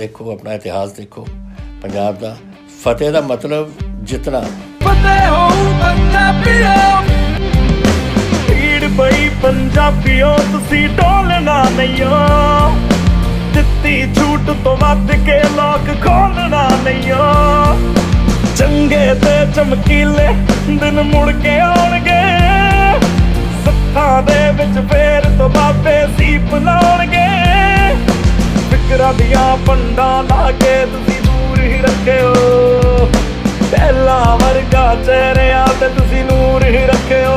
ਦੇਖੋ, ਆਪਣਾ ਇਤਿਹਾਸ ਦੇਖੋ। ਪੰਜਾਬ ਦਾ ਫਤਿਹ ਦਾ ਮਤਲਬ ਜਿੱਤਣਾ ਫਤਿਹ ਹੋ ਪੰਜਾਬੀਓ ਢੀੜ ਪਈ ਪੰਜਾਬੀਓ, ਤੁਸੀਂ ਢੋਲਣਾ ਨਹੀਂਓ ਦਿੱਤੀ ਛੂਟ ਤੋਂ ਵੱਧ ਕੇ ਲੋਕ ਖੋਲਣਾ ਨਹੀਂਓ ਚੰਗੇ ਤੇ ਚਮਕੀਲੇ ਦਿਨ ਮੁੜ ਕੇ ਆਉਣਗੇ। ਸੱਥਾਂ ਦੇ ਵਿੱਚ ਫੇਰ ਤੋਂ ਬਾਬੇ ਸੀਪ ਲਾਉਣਗੇ। ਫਿਕਰਾਂ ਦੀਆਂ ਪੰਡਾਂ ਲਾ ਕੇ ਤੁਸੀਂ ਦੂਰ ਹੀ ਰੱਖਿਓ। ਪਹਿਲਾ ਵਰਗਾ ਚਿਹਰਿਆਂ ਤੇ ਤੁਸੀਂ ਨੂਰ ਹੀ ਰੱਖਿਓ।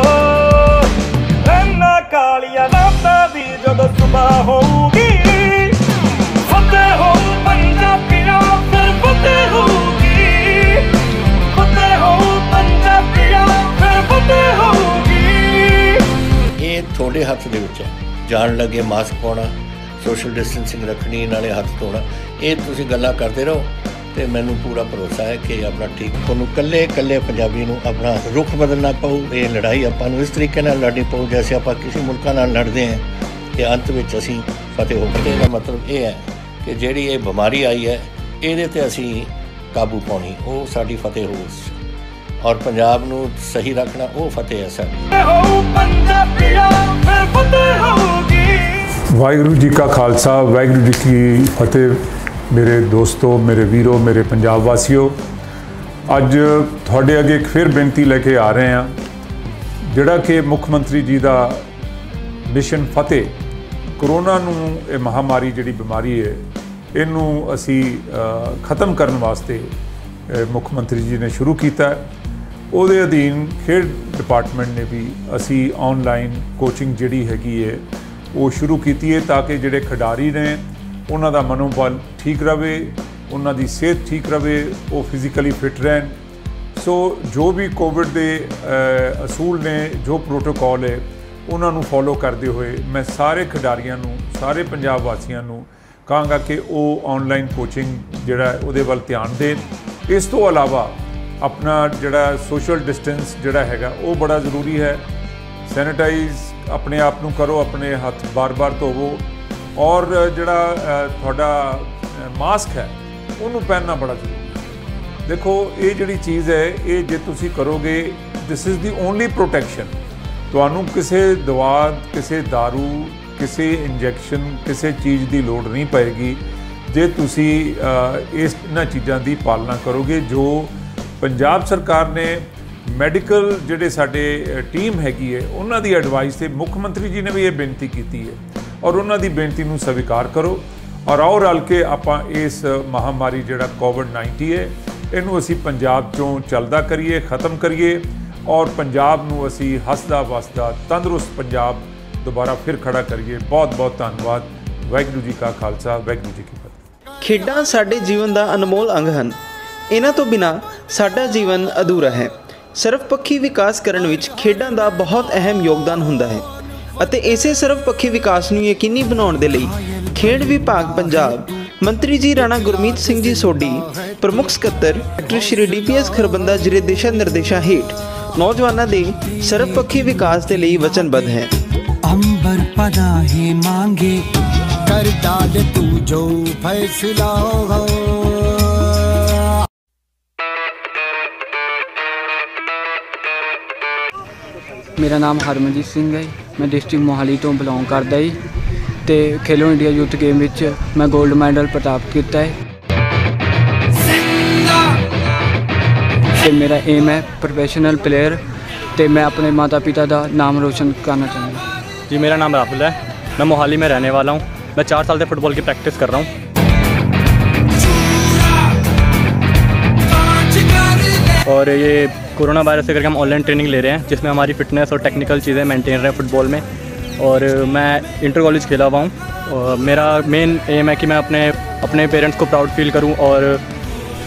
ਇਹਨਾਂ ਕਾਲੀਆਂ ਰਾਤਾਂ ਦੀ ਜਦੋਂ ਸੁਬਹ ਹੋਊਗੀ, ਫਤਿਹ ਹੋ ਪੰਜਾਬੀਆਂ, ਫਿਰ ਫਤਿਹ ਹੋਊਗੀ। ਫਤਿਹ ਹੋ ਪੰਜਾਬੀਆਂ, ਫਿਰ ਫਤਿਹ ਹੋਊਗੀ। ਇਹ ਤੁਹਾਡੇ ਹੱਥ ਦੇ ਵਿੱਚ ਹੈ ਜਾਣ ਲੱਗੇ ਮਾਸਕ ਪਾਉਣਾ ਸੋਸ਼ਲ ਡਿਸਟੈਂਸਿੰਗ ਰੱਖਣੀ, ਨਾਲੇ ਹੱਥ ਧੋਣਾ, ਇਹ ਤੁਸੀਂ ਗੱਲਾਂ ਕਰਦੇ ਰਹੋ ਤੇ ਮੈਨੂੰ ਪੂਰਾ ਭਰੋਸਾ ਹੈ ਕਿ ਆਪਣਾ ਠੀਕ, ਤੁਹਾਨੂੰ ਕੱਲੇ ਕੱਲੇ ਪੰਜਾਬੀ ਨੂੰ ਆਪਣਾ ਰੁਖ ਬਦਲਣਾ ਪਊ, ਇਹ ਲੜਾਈ ਆਪਾਂ ਨੂੰ ਇਸ ਤਰੀਕੇ ਨਾਲ ਲੜਨੀ ਪਊ, ਜੈਸੇ ਆਪਾਂ ਕਿਸੇ ਮੁਲਕਾਂ ਨਾਲ ਲੜਦੇ ਹਾਂ ਤੇ ਅੰਤ ਵਿੱਚ ਅਸੀਂ ਫਤਿਹ ਹੋ ਗਏ। ਦਾ ਮਤਲਬ ਇਹ ਹੈ ਕਿ ਜਿਹੜੀ ਇਹ ਬਿਮਾਰੀ ਆਈ ਹੈ, ਇਹਦੇ ਤੇ ਅਸੀਂ ਕਾਬੂ ਪਾਉਣੀ, ਉਹ ਸਾਡੀ ਫਤਿਹ ਹੋ ਔਰ ਪੰਜਾਬ ਨੂੰ ਸਹੀ ਰੱਖਣਾ, ਉਹ ਫਤਿਹ ਹੈ ਸਾਡੀ। ਹੋ ਪੰਜਾਬੀਆਂ, ਫਿਰ ਫਤਿਹ ਹੋਊਗੀ। ਵਾਹਿਗੁਰੂ ਜੀ ਕਾ ਖਾਲਸਾ, ਵਾਹਿਗੁਰੂ ਜੀ ਕੀ ਫਤਿਹ। ਮੇਰੇ ਦੋਸਤੋ, ਮੇਰੇ ਵੀਰੋ, ਮੇਰੇ ਪੰਜਾਬ ਵਾਸੀਓ, ਅੱਜ ਤੁਹਾਡੇ ਅੱਗੇ ਇੱਕ ਫਿਰ ਬੇਨਤੀ ਲੈ ਕੇ ਆ ਰਹੇ ਹਾਂ, ਜਿਹੜਾ ਕਿ ਮੁੱਖ ਮੰਤਰੀ ਜੀ ਦਾ ਮਿਸ਼ਨ ਫਤਿਹ, ਕਰੋਨਾ ਨੂੰ ਇਹ ਮਹਾਮਾਰੀ ਜਿਹੜੀ ਬਿਮਾਰੀ ਹੈ, ਇਹਨੂੰ ਅਸੀਂ ਖਤਮ ਕਰਨ ਵਾਸਤੇ ਮੁੱਖ ਮੰਤਰੀ ਜੀ ਨੇ ਸ਼ੁਰੂ ਕੀਤਾ ਉਹਦੇ ਅਧੀਨ ਖੇਡ ਡਿਪਾਰਟਮੈਂਟ ਨੇ ਵੀ ਅਸੀਂ ਆਨਲਾਈਨ ਕੋਚਿੰਗ ਜਿਹੜੀ ਹੈਗੀ ਹੈ ਉਹ ਸ਼ੁਰੂ ਕੀਤੀ ਹੈ ਤਾਂ ਕਿ ਜਿਹੜੇ ਖਿਡਾਰੀ ਨੇ ਉਹਨਾਂ ਦਾ ਮਨੋਬਲ ਠੀਕ ਰਵੇ, ਉਹਨਾਂ ਦੀ ਸਿਹਤ ਠੀਕ ਰਵੇ, ਉਹ ਫਿਜ਼ੀਕਲੀ ਫਿਟ ਰਹਿਣ। ਸੋ ਜੋ ਵੀ ਕੋਵਿਡ ਦੇ ਅਸੂਲ ਨੇ, ਜੋ ਪ੍ਰੋਟੋਕਾਲ ਹੈ ਉਹਨਾਂ ਨੂੰ ਫੋਲੋ ਕਰਦੇ ਹੋਏ ਮੈਂ ਸਾਰੇ ਖਿਡਾਰੀਆਂ ਨੂੰ, ਸਾਰੇ ਪੰਜਾਬ ਵਾਸੀਆਂ ਨੂੰ ਕਹਾਂਗਾ ਕਿ ਉਹ ਆਨਲਾਈਨ ਕੋਚਿੰਗ ਜਿਹੜਾ ਉਹਦੇ ਵੱਲ ਧਿਆਨ ਦੇਣ। ਇਸ ਤੋਂ ਇਲਾਵਾ ਆਪਣਾ ਜਿਹੜਾ ਸੋਸ਼ਲ ਡਿਸਟੈਂਸ ਜਿਹੜਾ ਹੈਗਾ, ਉਹ ਬੜਾ ਜ਼ਰੂਰੀ ਹੈ। ਸੈਨੀਟਾਈਜ਼ ਆਪਣੇ ਆਪ ਨੂੰ ਕਰੋ, ਆਪਣੇ ਹੱਥ ਬਾਰ-ਬਾਰ ਧੋਵੋ ਔਰ ਜਿਹੜਾ ਤੁਹਾਡਾ ਮਾਸਕ ਹੈ, ਉਹਨੂੰ ਪਹਿਨਣਾ ਬੜਾ ਜ਼ਰੂਰੀ ਹੈ। ਦੇਖੋ, ਇਹ ਜਿਹੜੀ ਚੀਜ਼ ਹੈ, ਇਹ ਜੇ ਤੁਸੀਂ ਕਰੋਗੇ this is the only protection ਤੁਹਾਨੂੰ ਕਿਸੇ ਦਵਾ, ਕਿਸੇ दारू, ਕਿਸੇ ਇੰਜੈਕਸ਼ਨ ਕਿਸੇ ਚੀਜ਼ ਦੀ ਲੋੜ ਨਹੀਂ ਪਏਗੀ। ਜੇ ਤੁਸੀਂ ਇਸ ਇਹਨਾਂ ਚੀਜ਼ਾਂ ਦੀ ਪਾਲਣਾ ਕਰੋਗੇ, ਜੋ ਪੰਜਾਬ ਸਰਕਾਰ ਨੇ ਮੈਡੀਕਲ ਜਿਹੜੇ ਸਾਡੇ ਟੀਮ ਹੈਗੀ ਹੈ, ਉਹਨਾਂ ਦੀ ਐਡਵਾਈਸ ਤੇ ਮੁੱਖ ਮੰਤਰੀ ਜੀ ਨੇ ਵੀ ਇਹ ਬੇਨਤੀ ਕੀਤੀ ਹੈ। ਔਰ ਉਹਨਾਂ ਦੀ ਬੇਨਤੀ ਨੂੰ ਸਵੀਕਾਰ ਕਰੋ। ਔਰ ਆਓ ਰਲ ਕੇ ਆਪਾਂ ਇਸ ਮਹਾਮਾਰੀ ਜਿਹੜਾ ਕੋਵਿਡ-19 ਹੈ, ਇਹਨੂੰ ਅਸੀਂ ਪੰਜਾਬ ਚੋਂ ਚੱਲਦਾ ਕਰੀਏ, ਖਤਮ ਕਰੀਏ। ਔਰ ਪੰਜਾਬ ਨੂੰ ਅਸੀਂ ਹੱਸਦਾ ਵਸਦਾ ਤੰਦਰੁਸਤ ਪੰਜਾਬ ਦੁਬਾਰਾ ਫਿਰ ਖੜਾ ਕਰੀਏ। ਬਹੁਤ ਬਹੁਤ ਧੰਨਵਾਦ। ਵਾਹਿਗੁਰੂ ਜੀ ਕਾ ਖਾਲਸਾ, ਵਾਹਿਗੁਰੂ ਜੀ ਕੀ ਫਤਿਹ। ਖੇਡਾਂ ਸਾਡੇ ਜੀਵਨ ਦਾ ਅਨਮੋਲ ਅੰਗ ਹਨ। ਇਹਨਾਂ ਤੋਂ ਬਿਨਾ ਸਾਡਾ ਜੀਵਨ ਅਧੂਰਾ ਹੈ। ਸਰਵਪੱਖੀ ਵਿਕਾਸ ਕਰਨ ਵਿੱਚ ਖੇਡਾਂ ਦਾ ਬਹੁਤ ਅਹਿਮ ਯੋਗਦਾਨ ਹੁੰਦਾ ਹੈ ਅਤੇ ਇਸੇ ਸਰਵਪੱਖੀ ਵਿਕਾਸ ਨੂੰ ਯਕੀਨੀ ਬਣਾਉਣ ਦੇ ਲਈ ਖੇਡ ਵਿਭਾਗ ਪੰਜਾਬ ਮੰਤਰੀ ਜੀ ਰਾਣਾ ਗੁਰਮੀਤ ਸਿੰਘ ਜੀ ਸੋਢੀ, ਪ੍ਰਮੁੱਖ ਸਕੱਤਰ ਡਾਕਟਰ ਸ਼੍ਰੀ ਡੀਪੀਐਸ ਖਰਬੰਦਾ ਜਿਹੜੇ ਦਿਸ਼ਾ ਨਿਰਦੇਸ਼ਾਂ ਹੇਠ ਨੌਜਵਾਨਾਂ ਦੇ ਸਰਵਪੱਖੀ ਵਿਕਾਸ ਦੇ ਲਈ ਵਚਨਬੱਧ ਹੈ। ਅੰਬਰ ਪਦਾ ਹੈ ਮੰਗੇ ਕਰ ਤੂੰ ਜੋ ਫੈਸਲਾ ਹੋ ਮੇਰਾ ਨਾਮ ਹਰਮਨਜੀਤ ਸਿੰਘ ਹੈ ਮੈਂ ਡਿਸਟ੍ਰਿਕਟ ਮੋਹਾਲੀ ਤੋਂ ਬਿਲੋਂਗ ਕਰਦਾ ਜੀ। ਤੇ ਖੇਲੋ ਇੰਡੀਆ ਯੂਥ ਗੇਮ ਵਿੱਚ ਮੈਂ 골ਡ ਮੈਡਲ ਪ੍ਰਾਪਤ ਕੀਤਾ ਹੈ। ਤੇ ਮੇਰਾ ਏਮ ਹੈ ਪ੍ਰੋਫੈਸ਼ਨਲ ਪਲੇਅਰ ਤੇ ਮੈਂ ਆਪਣੇ ਮਾਤਾ-ਪਿਤਾ ਦਾ ਨਾਮ ਰੋਸ਼ਨ ਕਰਨਾ ਚਾਹੁੰਦਾ ਜੀ, ਮੇਰਾ ਨਾਮ ਰਾਹੁਲ ਹੈ। ਮੈਂ ਮੋਹਾਲੀ में ਰਹਿਣੇ ਵਾਲਾ ਹਾਂ। ਮੈਂ चार ਸਾਲ से ਫੁੱਟਬਾਲ की ਪ੍ਰੈਕਟਿਸ ਕਰ रहा हूँ और ये कोरोना वायरस से करके हम ऑनलाइन ट्रेनिंग ले रहे हैं जिसमें हमारी फिटनेस और टेक्निकल चीज़ें मेंटेन रहे फुटबॉल में और मैं इंटर कॉलेज खेला हुआ हूँ और मेरा मेन एम है कि मैं अपने अपने पेरेंट्स को प्राउड फील करूँ और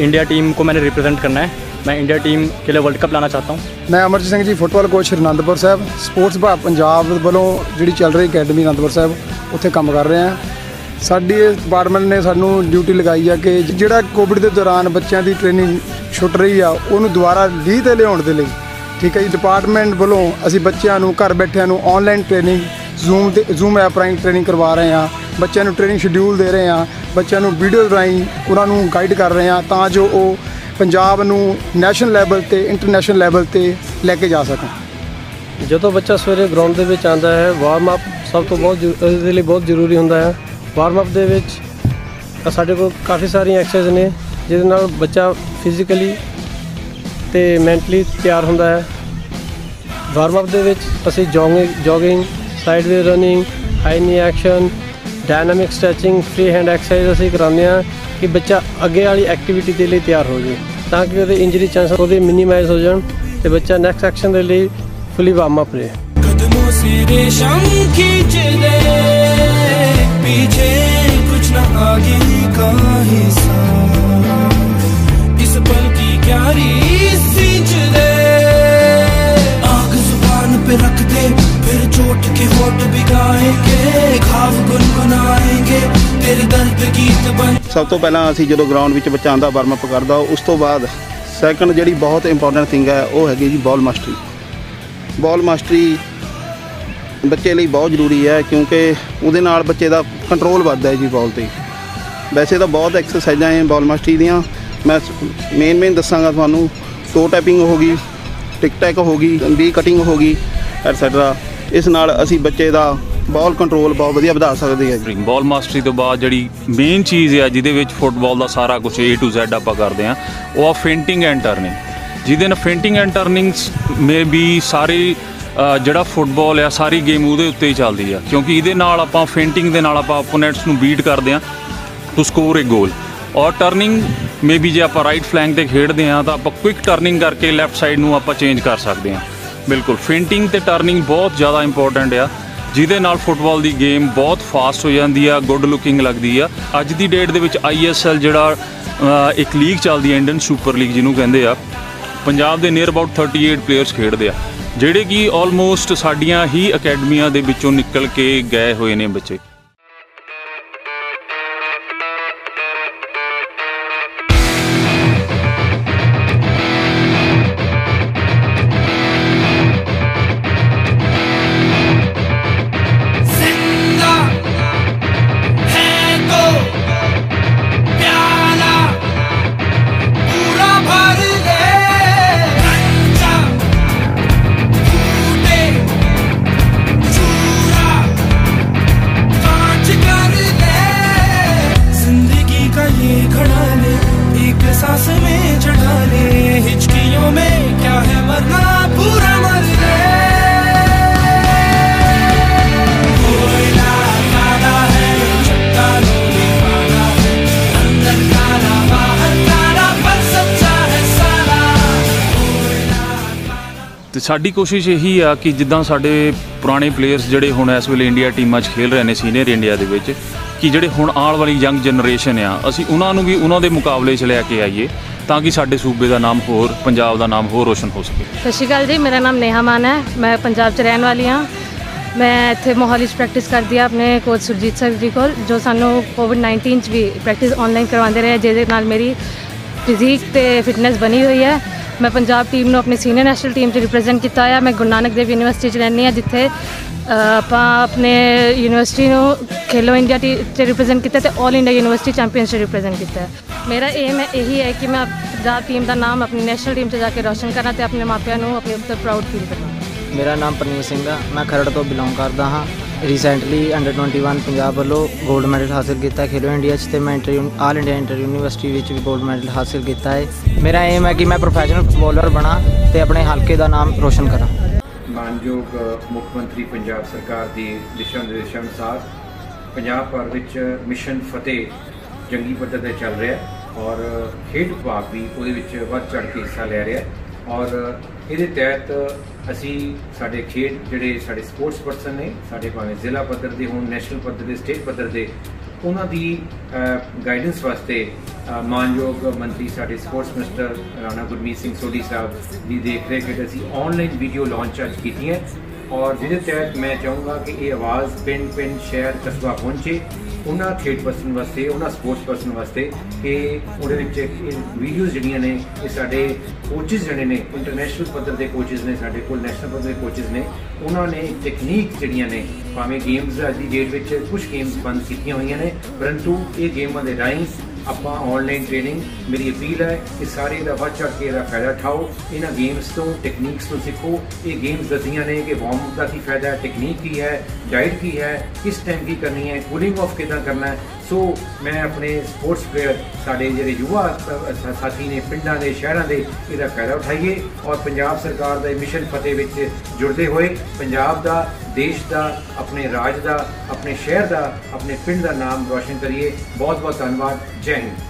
इंडिया टीम को मैंने रिप्रेजेंट करना है मैं इंडिया टीम के लिए वर्ल्ड कप लाना चाहता हूँ ਮੈਂ Amarjit Singh ji football coach Anandpur Sahib sports ਵਿਭਾਗ ਪੰਜਾਬ ਵੱਲੋਂ ਜਿਹੜੀ ਚੱਲ ਰਹੀ ਅਕੈਡਮੀ ਅਨੰਦਪੁਰ ਸਾਹਿਬ ਉੱਥੇ ਕੰਮ ਕਰ ਰਹੇ ਹਾਂ ਸਾਡੀ ਡਿਪਾਰਟਮੈਂਟ ਨੇ ਸਾਨੂੰ ਡਿਊਟੀ ਲਗਾਈ ਆ ਕਿ ਜਿਹੜਾ ਕੋਵਿਡ ਦੇ ਦੌਰਾਨ ਬੱਚਿਆਂ ਦੀ ਟ੍ਰੇਨਿੰਗ ਛੁੱਟ ਰਹੀ ਆ, ਉਹਨੂੰ ਦੁਬਾਰਾ ਲੀਹ ਤੇ ਲਿਆਉਣ ਦੇ ਲਈ। ਠੀਕ ਹੈ ਜੀ ਡਿਪਾਰਟਮੈਂਟ ਵੱਲੋਂ ਅਸੀਂ ਬੱਚਿਆਂ ਨੂੰ, ਘਰ ਬੈਠਿਆਂ ਨੂੰ ਆਨਲਾਈਨ ਟ੍ਰੇਨਿੰਗ ਜ਼ੂਮ ਤੇ ਜ਼ੂਮ ਐਪ ਰਾਹੀਂ ਟ੍ਰੇਨਿੰਗ ਕਰਵਾ ਰਹੇ ਹਾਂ। ਬੱਚਿਆਂ ਨੂੰ ਟ੍ਰੇਨਿੰਗ ਸ਼ਡਿਊਲ ਦੇ ਰਹੇ ਹਾਂ, ਬੱਚਿਆਂ ਨੂੰ ਵੀਡੀਓ ਰਾਹੀਂ ਉਹਨਾਂ ਨੂੰ ਗਾਈਡ ਕਰ ਰਹੇ ਹਾਂ ਤਾਂ ਜੋ ਉਹ ਪੰਜਾਬ ਨੂੰ ਨੈਸ਼ਨਲ ਲੈਵਲ ਤੇ ਇੰਟਰਨੈਸ਼ਨਲ ਲੈਵਲ ਤੇ ਲੈ ਕੇ ਜਾ ਸਕਣ। ਜਦੋਂ ਬੱਚਾ ਸਵੇਰੇ ਗਰਾਊਂਡ ਦੇ ਵਿੱਚ ਆਉਂਦਾ ਹੈ ਵਾਰਮ ਅਪ ਸਭ ਤੋਂ ਬਹੁਤ ਜ਼ਰੂ- ਲਈ ਬਹੁਤ ਜ਼ਰੂਰੀ ਹੁੰਦਾ ਹੈ। ਵਾਰਮ ਅਪ ਦੇ ਵਿੱਚ, ਸਾਡੇ ਕੋਲ ਕਾਫੀ ਸਾਰੀਆਂ ਐਕਸਰਸਾਈਜ਼ ਨੇ, ਜਿਹਦੇ ਨਾਲ ਬੱਚਾ ਫਿਜ਼ੀਕਲੀ ਤੇ ਮੈਂਟਲੀ ਤਿਆਰ ਹੁੰਦਾ ਹੈ ਵਾਰਮ ਅਪ ਦੇ ਵਿੱਚ ਅਸੀਂ jogging jogging side way running high knee action dynamic stretching free hand exercise ਅਸੀਂ ਕਰਾਉਂਦੇ ਹਾਂ ਕਿ ਬੱਚਾ ਅੱਗੇ ਵਾਲੀ ਐਕਟੀਵਿਟੀ ਦੇ ਲਈ ਤਿਆਰ ਹੋ ਜਾਵੇ ਤਾਂ ਕਿ ਉਹਦੇ ਇੰਜਰੀ ਚਾਂਸਸ ਉਹਦੇ ਮਿਨੀਮਾਈਜ਼ ਹੋ ਜਾਣ ਤੇ ਬੱਚਾ ਨੈਕਸਟ ਐਕਸ਼ਨ ਦੇ ਲਈ ਫੁੱਲੀ ਵਾਰਮ ਅਪ ਰਹੇ कदमों से रेशम खींच दे पीछे कुछ न आगे ਸਭ ਤੋਂ ਪਹਿਲਾਂ ਅਸੀਂ ਜਦੋਂ ਗਰਾਊਂਡ ਵਿੱਚ ਬੱਚਾ ਆਂਦਾ ਵਾਰਮ ਅਪ ਕਰਦਾ, ਉਸ ਤੋਂ ਬਾਅਦ ਸੈਕੰਡ ਜਿਹੜੀ ਬਹੁਤ ਇੰਪੋਰਟੈਂਟ ਥਿੰਗ ਹੈ, ਉਹ ਹੈਗੀ ਜੀ ਬਾਲ ਮਾਸਟਰੀ ਬਾਲ ਮਾਸਟਰੀ ਬੱਚੇ ਲਈ ਬਹੁਤ ਜ਼ਰੂਰੀ ਹੈ, ਕਿਉਂਕਿ ਉਹਦੇ ਨਾਲ ਬੱਚੇ ਦਾ ਕੰਟਰੋਲ ਵੱਧਦਾ ਹੈ ਜੀ ਬਾਲ ਤੇ। ਵੈਸੇ ਤਾਂ ਬਹੁਤ ਐਕਸਰਸਾਈਜ਼ਾਂ ਹੈ ਬਾਲ ਮਾਸਟਰੀ ਦੀਆਂ। ਮੈਂ ਮੇਨ ਮੇਨ ਦੱਸਾਂਗਾ ਤੁਹਾਨੂੰ। ਟੋ ਟੈਪਿੰਗ ਹੋ ਗਈ ਟਿਕ ਟੈਕ ਹੋ ਗਈ ਬੀ ਕਟਿੰਗ ਹੋ ਗਈ ਐਟਸੈਟਰਾ ਇਸ ਨਾਲ ਅਸੀਂ ਬੱਚੇ ਦਾ ਬਾਲ ਕੰਟਰੋਲ ਬਹੁਤ ਵਧੀਆ ਵਧਾ ਸਕਦੇ ਹਾਂ ਜੀ। ਬਾਲ ਮਾਸਟਰੀ ਤੋਂ ਬਾਅਦ ਜਿਹੜੀ ਮੇਨ ਚੀਜ਼ ਹੈ ਜਿਹਦੇ ਵਿੱਚ ਫੁੱਟਬਾਲ ਦਾ ਸਾਰਾ ਕੁਝ A to Z ਆਪਾਂ ਕਰਦੇ ਆ ਉਹ ਆ ਫੇਂਟਿੰਗ ਐਂਡ ਟਰਨਿੰਗ ਜਿਹਦੇ ਨਾਲ ਫੇਂਟਿੰਗ ਐਂਡ ਟਰਨਿੰਗਸ ਮੇ ਵੀ ਸਾਰੇ ਜਿਹੜਾ ਫੁੱਟਬਾਲ ਆ, ਸਾਰੀ ਗੇਮ ਉਹਦੇ ਉੱਤੇ ਹੀ ਚੱਲਦੀ ਆ। ਕਿਉਂਕਿ ਇਹਦੇ ਨਾਲ ਆਪਾਂ ਫੇਂਟਿੰਗ ਦੇ ਨਾਲ ਆਪਾਂ ਓਪੋਨੈਂਟਸ ਨੂੰ ਬੀਟ ਕਰਦੇ ਆ ਟੂ ਸਕੋਰ ਅ ਗੋਲ ਔਰ ਟਰਨਿੰਗ ਮੇ ਵੀ ਜੇ ਆਪਾਂ ਰਾਈਟ ਫਲੈਂਕ ਤੇ ਖੇਡਦੇ ਆ ਤਾਂ ਆਪਾਂ ਕੁਇਕ ਟਰਨਿੰਗ ਕਰਕੇ ਲੈਫਟ ਸਾਈਡ ਨੂੰ ਆਪਾਂ ਚੇਂਜ ਕਰ ਸਕਦੇ ਆ ਬਿਲਕੁਲ ਫੇਂਟਿੰਗ ਤੇ ਟਰਨਿੰਗ ਬਹੁਤ ਜ਼ਿਆਦਾ ਇੰਪੋਰਟੈਂਟ ਆ। ਜਿਹਦੇ ਨਾਲ ਫੁੱਟਬਾਲ ਦੀ ਗੇਮ ਬਹੁਤ ਫਾਸਟ ਹੋ ਜਾਂਦੀ ਆ ਗੁੱਡ ਲੁਕਿੰਗ ਲੱਗਦੀ ਆ। ਅੱਜ ਦੀ ਡੇਟ ਦੇ ਵਿੱਚ ਆਈਐਸਐਲ ਜਿਹੜਾ ਇੱਕ ਲੀਗ ਚੱਲਦੀ ਹੈ ਇੰਡੀਅਨ ਸੁਪਰ ਲੀਗ ਜਿਹਨੂੰ ਕਹਿੰਦੇ ਆ। ਪੰਜਾਬ ਦੇ ਨੀਅਰ ਅਬਾਊਟ 38 ਪਲੇਅਰਸ ਖੇਡਦੇ ਆ। ਜਿਹੜੇ ਕਿ ਆਲਮੋਸਟ ਸਾਡੀਆਂ ਹੀ ਅਕੈਡਮੀਆਂ ਦੇ ਵਿੱਚੋਂ ਨਿਕਲ ਕੇ ਗਏ ਹੋਏ ਨੇ ਬੱਚੇ। ਤੇ ਸਾਡੀ ਕੋਸ਼ਿਸ਼ ਇਹੀ ਆ ਕਿ ਜਿੱਦਾਂ ਸਾਡੇ ਪੁਰਾਣੇ ਪਲੇਅਰਸ ਜਿਹੜੇ ਹੁਣ ਇਸ ਵੇਲੇ ਇੰਡੀਆ ਟੀਮਾਂ 'ਚ ਖੇਡ ਰਹੇ ਨੇ ਸੀਨੀਅਰ ਇੰਡੀਆ ਦੇ ਵਿੱਚ, ਕਿ ਜਿਹੜੇ ਹੁਣ ਆਉਣ ਵਾਲੀ ਯੰਗ ਜਨਰੇਸ਼ਨ ਆ, ਅਸੀਂ ਉਹਨਾਂ ਨੂੰ ਵੀ ਉਹਨਾਂ ਦੇ ਮੁਕਾਬਲੇ 'ਚ ਲੈ ਕੇ ਆਈਏ ਤਾਂ ਕਿ ਸਾਡੇ ਸੂਬੇ ਦਾ ਨਾਮ ਹੋਰ, ਪੰਜਾਬ ਦਾ ਨਾਮ ਹੋਰ ਰੋਸ਼ਨ ਹੋ ਸਕੇ। ਸਤਿ ਸ਼੍ਰੀ ਅਕਾਲ ਜੀ, ਮੇਰਾ ਨਾਮ ਨੇਹਾ ਮਾਨ ਹੈ। ਮੈਂ ਪੰਜਾਬ 'ਚ ਰਹਿਣ ਵਾਲੀ ਹਾਂ। ਮੈਂ ਇੱਥੇ ਮੋਹਾਲੀ 'ਚ ਪ੍ਰੈਕਟਿਸ ਕਰਦੀ ਹਾਂ ਆਪਣੇ ਕੋਚ ਸੁਰਜੀਤ ਸਿੰਘ ਜੀ ਕੋਲ, ਜੋ ਸਾਨੂੰ ਕੋਵਿਡ 19 'ਚ ਵੀ ਪ੍ਰੈਕਟਿਸ ਆਨਲਾਈਨ ਕਰਵਾਉਂਦੇ ਰਹੇ, ਜਿਹਦੇ ਨਾਲ ਮੇਰੀ ਫਿਜ਼ੀਕ ਤੇ ਫਿਟਨੈਸ ਬਣੀ ਹੋਈ ਹੈ। ਮੈਂ ਪੰਜਾਬ ਟੀਮ ਨੂੰ ਆਪਣੀ ਸੀਨੀਅਰ ਨੈਸ਼ਨਲ ਟੀਮ 'ਚ ਰਿਪਰੈਜ਼ੈਂਟ ਕੀਤਾ ਆ। ਮੈਂ ਗੁਰੂ ਨਾਨਕ ਦੇਵ ਯੂਨੀਵਰਸਿਟੀ 'ਚ ਰਹਿੰਦੀ ਹਾਂ, ਜਿੱਥੇ ਆਪਾਂ ਆਪਣੇ ਯੂਨੀਵਰਸਿਟੀ ਨੂੰ ਖੇਲੋ ਇੰਡੀਆ ਟੀ 'ਚ ਰਿਪਰੈਜ਼ੈਂਟ ਕੀਤਾ ਤੇ 올 ਇੰਡੀਆ ਯੂਨੀਵਰਸਿਟੀ ਚੈਂਪੀਅਨਸ਼ਿਪ ਰਿਪਰੈਜ਼ੈਂਟ ਕੀਤਾ ਮੇਰਾ ਏਮ ਹੈ ਇਹੀ ਹੈ ਕਿ ਮੈਂ ਪੰਜਾਬ ਟੀਮ ਦਾ ਨਾਮ ਆਪਣੀ ਨੈਸ਼ਨਲ ਟੀਮ 'ਚ ਜਾ ਕੇ ਰੋਸ਼ਨ ਕਰਾਂ ਤੇ ਆਪਣੇ ਮਾਪਿਆਂ ਨੂੰ ਆਪਣੇ ਉੱਤੇ ਪ੍ਰਾਊਡ ਫੀਲ ਕਰਾਂ। ਮੇਰਾ ਨਾਮ ਪਰਨੀਤ ਸਿੰਘ ਆ। ਮੈਂ ਖਰੜ ਤੋਂ ਬਿਲੋਂਗ ਕਰਦਾ ਹਾਂ। ਰੀਸੈਂਟਲੀ ਅੰਡਰ 21 ਪੰਜਾਬ ਵੱਲੋਂ 골ਡ ਮੈਡਲ ਹਾਸਲ ਕੀਤਾ ਖੇਲੋ ਇੰਡੀਆ 'ਚ ਤੇ ਮੈਂ inter all India inter university ਵਿੱਚ ਵੀ 골ਡ ਮੈਡਲ ਹਾਸਲ ਕੀਤਾ ਹੈ। ਮੇਰਾ ਏਮ ਹੈ ਕਿ ਮੈਂ ਪ੍ਰੋਫੈਸ਼ਨਲ ਫੁੱਟਬਾਲਰ ਬਣਾ ਤੇ ਆਪਣੇ ਹਲਕੇ ਦਾ ਨਾਮ ਰੋਸ਼ਨ ਕਰਾਂ। ਮਾਨਯੋਗ ਮੁੱਖ ਮੰਤਰੀ ਪੰਜਾਬ ਸਰਕਾਰ ਦੀ ਦਿਸ਼ਾ ਨਿਰਦੇਸ਼ਾਂ ਅਨੁਸਾਰ ਪੰਜਾਬ ਭਰ ਵਿੱਚ ਮਿਸ਼ਨ ਫਤਿਹ ਜੰਗੀ ਪੱਧਰ ਤੇ ਚੱਲ ਰਿਹਾ ਔਰ ਖੇਡ ਵਿਭਾਗ ਵੀ ਉਹਦੇ ਵਿੱਚ ਵੱਧ ਚੜ੍ਹ ਕੇ ਹਿੱਸਾ ਲੈ ਰਿਹਾ ਔਰ ਇਹਦੇ ਤਹਿਤ ਅਸੀਂ ਸਾਡੇ ਖੇਡ ਜਿਹੜੇ ਸਾਡੇ ਸਪੋਰਟਸ ਪਰਸਨ ਨੇ, ਸਾਡੇ ਭਾਵੇਂ ਜ਼ਿਲ੍ਹਾ ਪੱਧਰ ਦੇ ਹੋਣ ਨੈਸ਼ਨਲ ਪੱਧਰ ਦੇ ਸਟੇਟ ਪੱਧਰ ਦੇ, ਉਹਨਾਂ ਦੀ ਗਾਈਡੈਂਸ ਵਾਸਤੇ ਮਾਨਯੋਗ ਮੰਤਰੀ ਸਾਡੇ ਸਪੋਰਟਸ ਮਿਨਿਸਟਰ ਰਾਣਾ ਗੁਰਮੀਤ ਸਿੰਘ ਸੋਢੀ ਸਾਹਿਬ ਦੀ ਦੇਖ ਰੇਖ ਹੇਠ ਅਸੀਂ ਆਨਲਾਈਨ ਵੀਡੀਓ ਲਾਂਚ ਅੱਜ ਕੀਤੀ ਹੈ। ਔਰ ਜਿਹਦੇ ਤਹਿਤ ਮੈਂ ਚਾਹੂੰਗਾ ਕਿ ਇਹ ਆਵਾਜ਼ ਪਿੰਡ ਪਿੰਡ ਸ਼ਹਿਰ, ਕਸਬਾ ਪਹੁੰਚੇ। ਉਹਨਾਂ ਖੇਡ ਪਰਸਨ ਵਾਸਤੇ, ਉਹਨਾਂ ਸਪੋਰਟਸ ਪਰਸਨ ਵਾਸਤੇ ਕਿ ਉਹਦੇ ਵਿੱਚ ਵੀਡੀਓਜ਼ ਜਿਹੜੀਆਂ ਨੇ, ਇਹ ਸਾਡੇ ਕੋਚਸ ਜਿਹੜੇ ਨੇ ਇੰਟਰਨੈਸ਼ਨਲ ਪੱਧਰ ਦੇ ਕੋਚਸ ਨੇ, ਸਾਡੇ ਕੋਲ ਨੈਸ਼ਨਲ ਪੱਧਰ ਦੇ ਕੋਚਸ ਨੇ, ਉਹਨਾਂ ਨੇ ਟੈਕਨੀਕ ਜਿਹੜੀਆਂ ਨੇ, ਭਾਵੇਂ ਗੇਮਸ ਅੱਜ ਦੀ ਡੇਟ ਵਿੱਚ ਕੁਝ ਗੇਮਸ ਬੰਦ ਕੀਤੀਆਂ ਹੋਈਆਂ ਨੇ, ਪਰੰਤੂ ਇਹ ਗੇਮਾਂ ਦੇ ਰਾਹੀਂ ਆਪਾਂ ਆਨਲਾਈਨ ਟ੍ਰੇਨਿੰਗ ਮੇਰੀ ਅਪੀਲ ਹੈ ਕਿ ਸਾਰੇ ਦਾ ਵੱਧ ਚੜ੍ਹ ਕੇ ਇਹਦਾ ਫਾਇਦਾ ਉਠਾਓ ਇਹਨਾਂ ਗੇਮਸ ਤੋਂ ਟੈਕਨੀਕਸ ਤੋਂ ਸਿੱਖੋ ਇਹ ਗੇਮਸ ਦੱਸੀਆਂ ਨੇ ਕਿ ਵਾਰਮ ਅਪ ਦਾ ਕੀ ਫਾਇਦਾ ਹੈ ਟੈਕਨੀਕ ਕੀ ਹੈ ਡਾਈਟ ਕੀ ਹੈ ਕਿਸ ਟਾਈਮ ਕੀ ਕਰਨੀ ਹੈ ਕੂਲਿੰਗ ਆਫ ਕਿਦਾਂ ਕਰਨਾ ਹੈ ਸੋ ਮੈਂ ਆਪਣੇ ਸਪੋਰਟਸ ਪਲੇਅਰ ਸਾਡੇ ਜਿਹੜੇ ਯੁਵਾ ਸਾਥੀ ਨੇ, ਪਿੰਡਾਂ ਦੇ, ਸ਼ਹਿਰਾਂ ਦੇ, ਇਹਦਾ ਫਾਇਦਾ ਉਠਾਈਏ ਔਰ ਪੰਜਾਬ ਸਰਕਾਰ ਦਾ ਇਹ ਮਿਸ਼ਨ ਫਤਿਹ ਵਿੱਚ ਜੁੜਦੇ ਹੋਏ ਪੰਜਾਬ ਦਾ, ਦੇਸ਼ ਦਾ, ਆਪਣੇ ਰਾਜ ਦਾ, ਆਪਣੇ ਸ਼ਹਿਰ ਦਾ, ਆਪਣੇ ਪਿੰਡ ਦਾ ਨਾਮ ਰੋਸ਼ਨ ਕਰੀਏ। ਬਹੁਤ ਬਹੁਤ ਧੰਨਵਾਦ। ਜੈ ਹਿੰਦ।